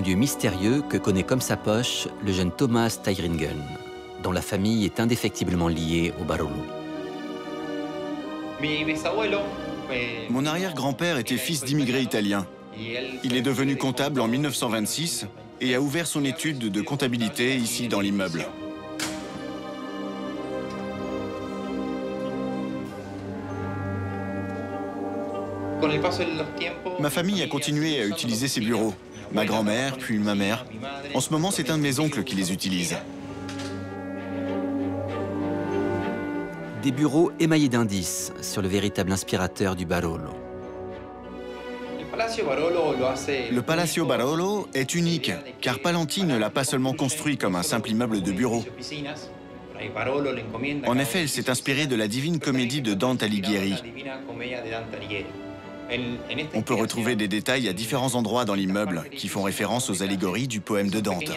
Un lieu mystérieux que connaît comme sa poche le jeune Thomas Teiringen, dont la famille est indéfectiblement liée au Barolo. Mon arrière-grand-père était fils d'immigrés italiens. Il est devenu comptable en 1926 et a ouvert son étude de comptabilité ici dans l'immeuble. Ma famille a continué à utiliser ces bureaux. Ma grand-mère, puis ma mère. En ce moment, c'est un de mes oncles qui les utilise. Des bureaux émaillés d'indices sur le véritable inspirateur du Barolo. Le Palacio Barolo est unique, car Palanti ne l'a pas seulement construit comme un simple immeuble de bureau. En effet, il s'est inspiré de la Divine Comédie de Dante Alighieri. On peut retrouver des détails à différents endroits dans l'immeuble qui font référence aux allégories du poème de Dante.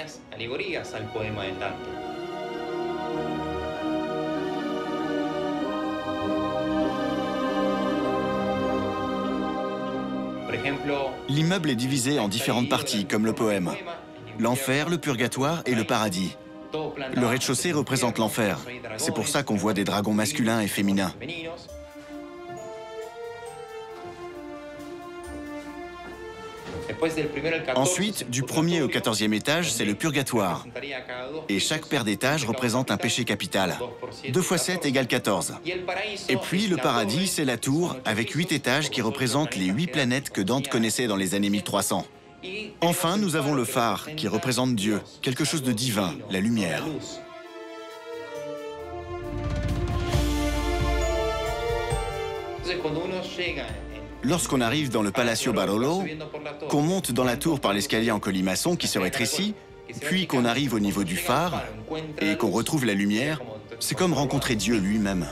L'immeuble est divisé en différentes parties, comme le poème. L'enfer, le purgatoire et le paradis. Le rez-de-chaussée représente l'enfer. C'est pour ça qu'on voit des dragons masculins et féminins. Ensuite, du premier au quatorzième étage, c'est le purgatoire. Et chaque paire d'étages représente un péché capital. 2 fois 7 égale 14. Et puis, le paradis, c'est la tour, avec huit étages qui représentent les huit planètes que Dante connaissait dans les années 1300. Enfin, nous avons le phare, qui représente Dieu, quelque chose de divin, la lumière. Lorsqu'on arrive dans le Palacio Barolo, qu'on monte dans la tour par l'escalier en colimaçon qui se rétrécit, puis qu'on arrive au niveau du phare et qu'on retrouve la lumière, c'est comme rencontrer Dieu lui-même.